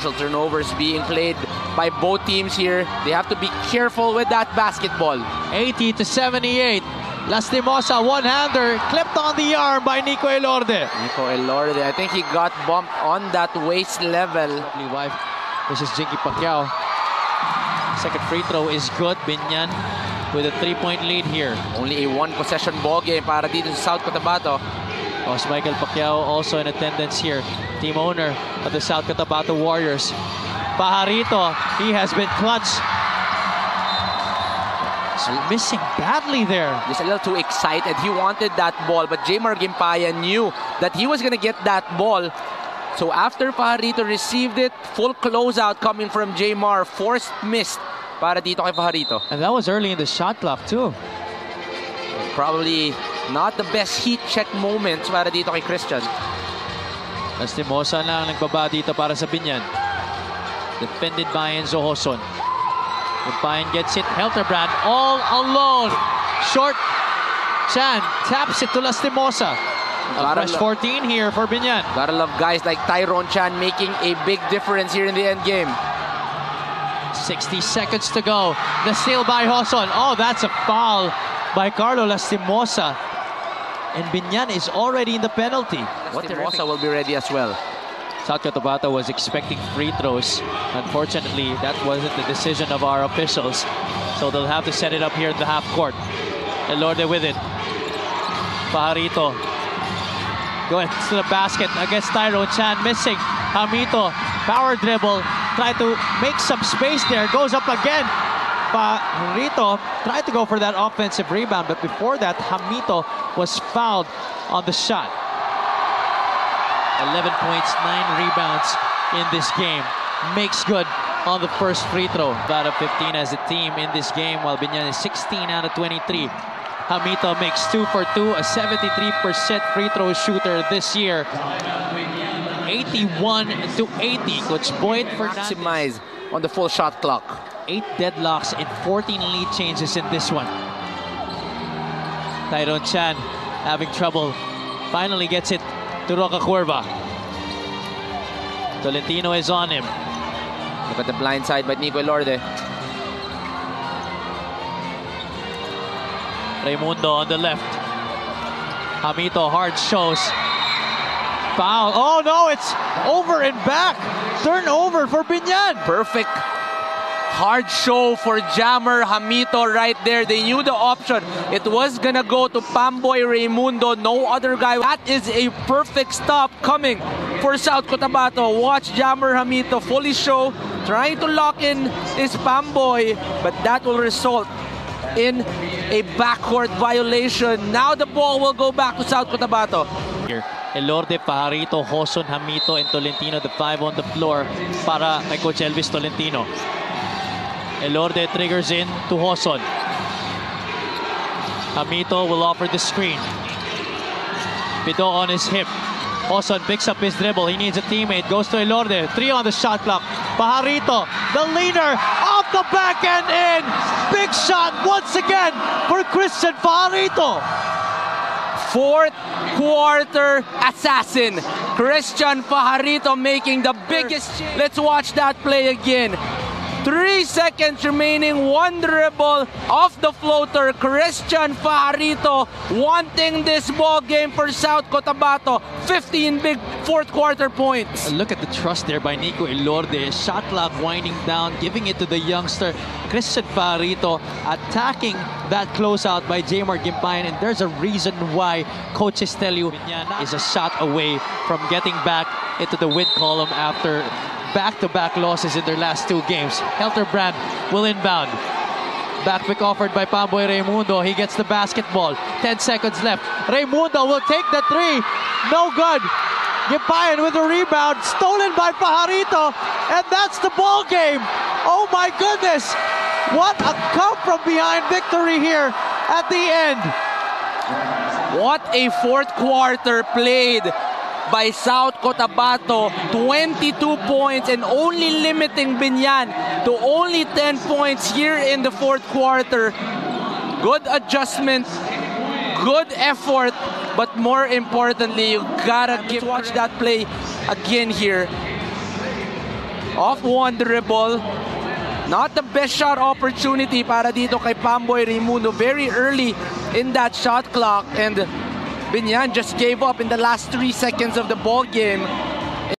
crucial turnovers being played by both teams here. They have to be careful with that basketball. 80 to 78. Lastimosa, one-hander, clipped on the arm by Nico Elorde. Nico Elorde, I think he got bumped on that waist level. Lovely wife versus Jinky Pacquiao. Second free throw is good. Biñan with a three-point lead here. Only a one-possession ball game para dito sa South Cotabato. Oh, Boss Michael Pacquiao also in attendance here. Team owner of the South Cotabato Warriors. Pajarito, he has been clutch. He's missing badly there. Just a little too excited. He wanted that ball, but Jamar Gimpaya knew that he was going to get that ball. So after Pajarito received it, full closeout coming from Jamar, forced missed para dito kay Pajarito. And that was early in the shot clock too. Probably not the best heat check moments para dito kay Christian. Lastimosa na ang nagbaba dito para sa Biñan. Defended by Enzo Hoson. Gimbayan gets it. Helterbrand all alone. Short. Chan taps it to Lastimosa. Fresh 14 here for Biñan. Gotta love guys like Tyrone Chan making a big difference here in the end game. 60 seconds to go. The steal by Hoson. Oh, that's a foul by Carlo Lastimosa. And Biñan is already in the penalty. Lastimosa will be ready as well. South Cotabato was expecting free throws. Unfortunately, that wasn't the decision of our officials. So they'll have to set it up here in the half court. Elorde with it. Pajarito going to the basket against Tyrone Chan missing. Hamito, power dribble, try to make some space there, goes up again. Pajarito tried to go for that offensive rebound, but before that, Hamito was fouled on the shot. 11 points, 9 rebounds in this game. Makes good on the first free throw. Out of 15 as a team in this game, while Biñan is 16 out of 23. Hamito makes 2 for 2, a 73% free throw shooter this year. 81 to 80. Coach Boyd for Maximize on the full shot clock. 8 deadlocks and 14 lead changes in this one. Tyrone Chan having trouble. Finally gets it to Roca Cuerva. Tolentino is on him. Look at the blind side by Nico Elorde. Raimundo on the left. Hamito hard shows. Foul. Oh no, it's over and back. Turnover for Biñan. Perfect hard show for Jammer Hamito right there. They knew the option. It was gonna go to Pamboy Raimundo. No other guy. That is a perfect stop coming for South Cotabato. Watch Jammer Hamito fully show. Trying to lock in is Pamboy, but that will result in a backcourt violation. Now the ball will go back to South Cotabato. Here, Elorde, Pajarito, Hoson, Hamito, and Tolentino, the five on the floor para kay Coach Elvis Tolentino. Elorde triggers in to Hoson. Amito will offer the screen. Pito on his hip. Hoson picks up his dribble. He needs a teammate. Goes to Elorde. Three on the shot clock. Pajarito, the leader, off the back and in. Big shot once again for Christian Pajarito. Fourth quarter assassin. Christian Pajarito making the biggest. Let's watch that play again. Three seconds remaining, one dribble off the floater. Christian Pajarito wanting this ball game for South Cotabato. 15 big fourth quarter points. Look at the trust there by Nico Elorde. Shot clock winding down, giving it to the youngster Christian Pajarito, attacking that closeout by Jamar Gimbayan. And there's a reason why coaches tell you is a shot away from getting back into the win column after back-to-back losses in their last two games. Helterbrand will inbound. Back pick offered by Pamboy Raimundo. He gets the basketball. 10 seconds left. Raimundo will take the three. No good. Gipayan with a rebound. Stolen by Pajarito. And that's the ball game. Oh my goodness. What a come from behind victory here at the end. What a fourth quarter played by South Cotabato. 22 points and only limiting Biñan to only 10 points here in the fourth quarter. Good adjustment, good effort, but more importantly, you gotta give, watch that play again here. off one dribble. Not the best shot opportunity para dito kay Pamboy Raimundo very early in that shot clock and Biñan just gave up in the last three seconds of the ball game.